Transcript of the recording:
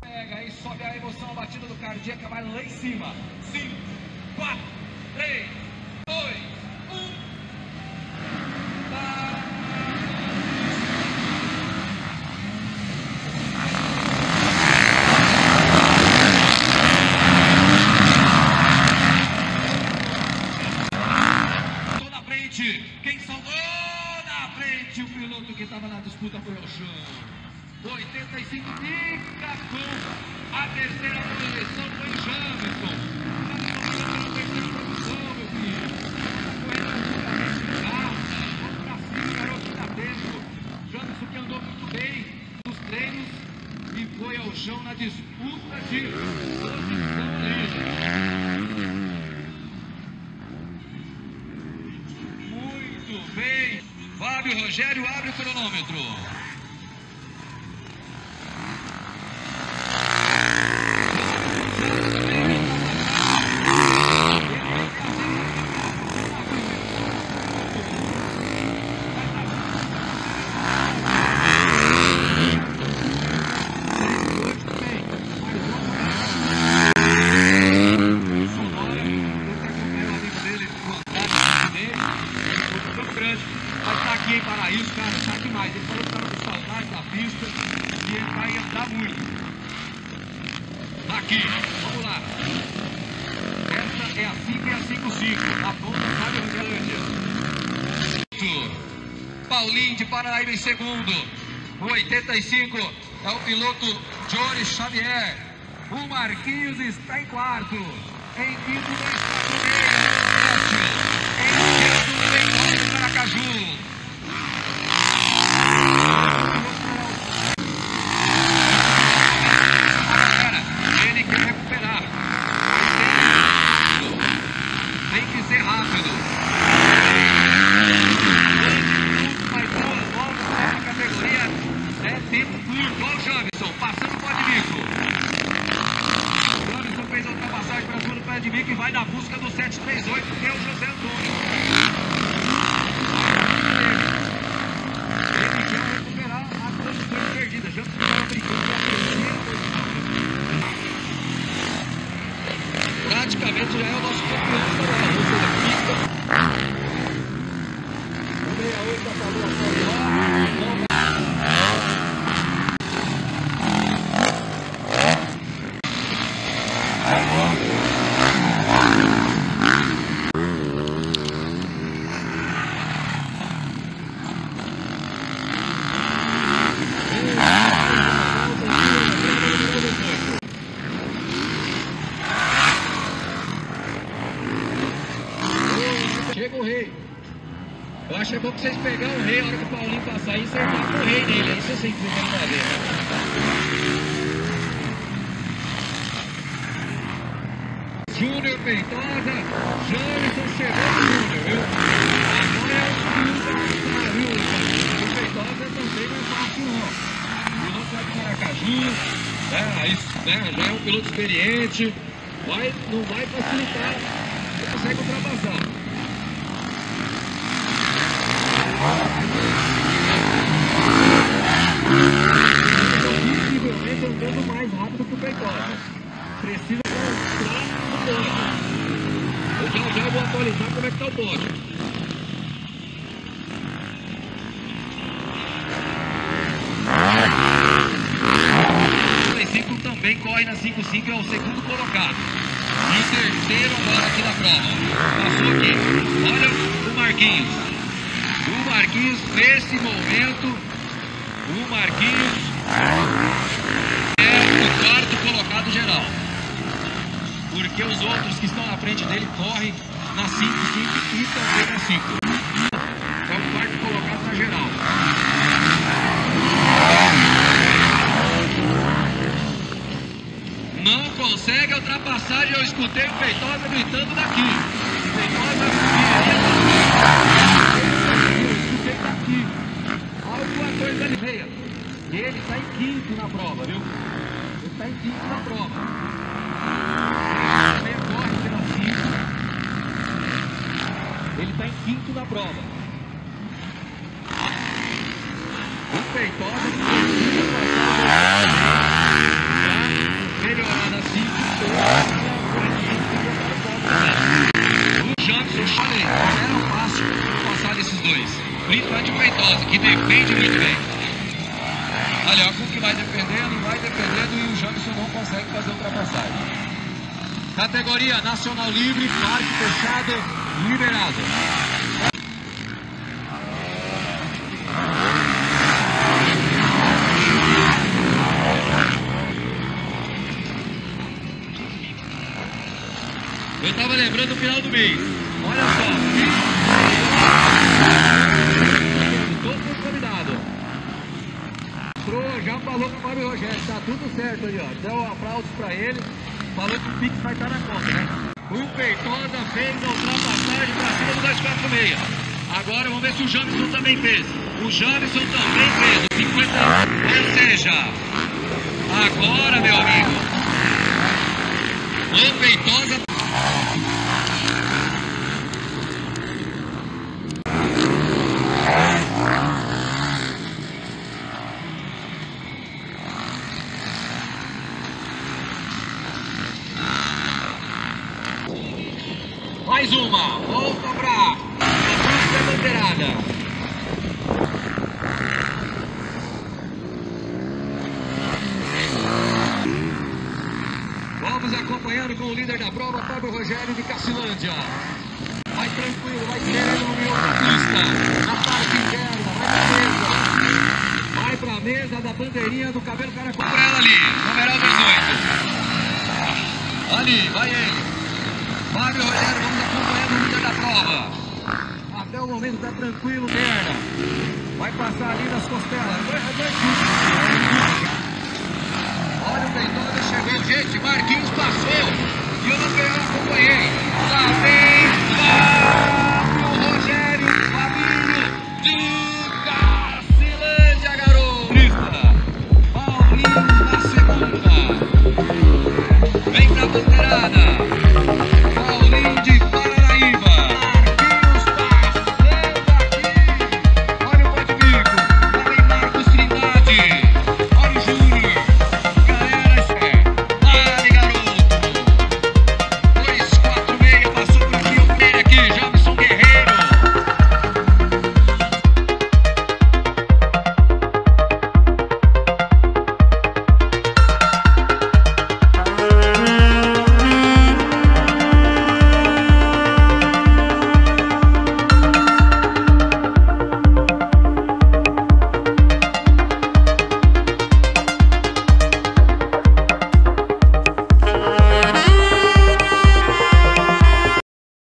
Pega aí, sobe a emoção, a batida do cardíaco vai lá em cima. 5, 4, 3, 2, 1. Tô na frente. Quem salvou na frente? O piloto que estava na disputa foi o chão. 85 fica com a terceira posição foi. Jamison pela terceira posição, meu filho. Pra cima, garoto, dá tempo. Jamison que andou muito bem nos treinos e foi ao chão na disputa de posição. Muito bem. Fábio Rogério abre o cronômetro. Mas tá aqui em Paraíso, cara, tá demais. Ele falou que tava com saudade da pista e andar muito. Tá aqui, vamos lá. Essa é a 5 e a 55. A ponta sai do Uberlândia. Paulinho de Paraíba em segundo. O 85 é o piloto Jory Xavier. O Marquinhos está em quarto. Em quinto vem Sérgio. Em sexto vem Paulo Caracaju. Cara, ele quer recuperar. Tem que ser rápido. Mas duas voltas nessa categoria é tempo curto. Olha o Jamison, passando o pé de bico. O Jamison fez a ultrapassagem para cima do pé de bico e vai na busca do 738, que é o José Antônio. Ele quer recuperar a terceira posição. Praticamente já é o nosso campeão estadual. Ou seja, pista. O 68 apagou a sua lá. Não Chega o rei. É vocês pegarem o rei a hora que o Paulinho passar e acertar com o rei nele. Isso assim que vocês querem fazer. Júnior Feitosa, Jamison chegou Júnior, viu? Agora é o Júnior viu? O Feitosa também não é fácil não. O piloto vai de Maracaju, é, aí, né, já é um piloto experiente, vai, não vai facilitar, não consegue ultrapassar. Visivelmente andando mais rápido que o Feitosa. Precisa mostrar no pódio. Eu já já vou atualizar como é que tá o. O 5 também corre na 5-5, é o segundo colocado. E o terceiro agora aqui na prova. Passou aqui. Olha o Marquinhos. O Marquinhos, nesse momento, o Marquinhos é o quarto colocado geral. Porque os outros que estão na frente dele correm na 5, 5 e também na 5. É o quarto colocado na geral. Não consegue a ultrapassagem, eu escutei o Feitosa gritando daqui. Feitosa escutei daqui. Alguma coisa ali veia. E ele está em quinto na prova, viu? Ele está em quinto na prova. Ele corre pela cinco. Ele está em quinto na prova. O Feitosa melhorando assim. O Jackson, falei, não era fácil passar desses dois. Principalmente o Feitosa, que defende muito bem. Olha, o que vai defendendo, vai defendendo e o Jackson não consegue fazer ultrapassagem. Categoria Nacional Livre, parque fechado, liberado. Eu tava lembrando o final do mês. Olha só. Todos os convidados. Entrou, já falou com o Fábio Rogério. Tá tudo certo ali, ó. Deu um aplauso pra ele. Falou que o Pix vai estar na conta, né? O Peitosa fez a ultrapassagem pra cima do 246. Agora vamos ver se o Jamison também fez. O Jamison também fez. 50. Ou seja, agora, meu amigo. O Peitosa Mais uma. Volta pra a bandeirada. Vamos acompanhando com o líder da prova, Fábio Rogério de Cacilândia. Vai tranquilo, vai querendo no meio da pista. Na parte interna, vai pra mesa. Vai pra mesa da bandeirinha do cabelo cara com ela ali. Numeral 18. Ali, vai ele. Fábio Rogério, Lino tá tranquilo, merda. Vai passar ali nas costelas. Olha o Feitosa chegou, gente. Marquinhos passou. E eu não acompanhei. Tá,